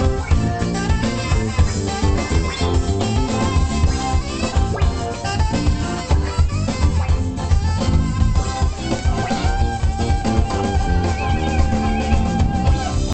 Bye.